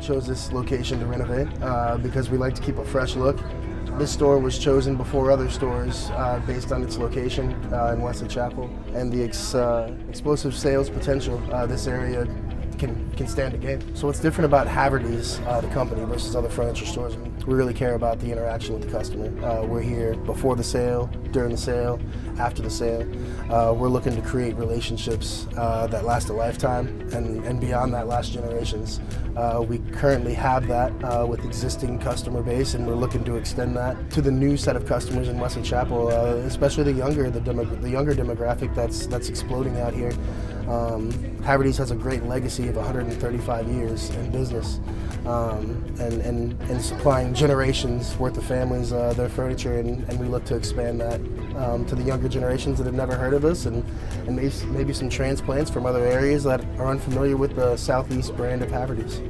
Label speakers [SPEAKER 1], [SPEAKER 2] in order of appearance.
[SPEAKER 1] chose this location to renovate uh, because we like to keep a fresh look. This store was chosen before other stores uh, based on its location uh, in Wesley Chapel and the ex, uh, explosive sales potential uh, this area can, can stand a game. So what's different about Havertys, uh, the company, versus other furniture stores? We really care about the interaction with the customer. Uh, we're here before the sale, during the sale, after the sale. Uh, we're looking to create relationships uh, that last a lifetime and, and beyond that last generations. Uh, we currently have that uh, with existing customer base and we're looking to extend that to the new set of customers in Wesley Chapel, especially the younger, the, the younger demographic that's, that's exploding out here. Um, Havertys has a great legacy of 135 years in business um, and, and, and supplying generations worth of families uh, their furniture and, and, we look to expand that um, to the younger generations that have never heard of us and, and maybe, maybe some transplants from other areas that are unfamiliar with the Southeast brand of Havertys.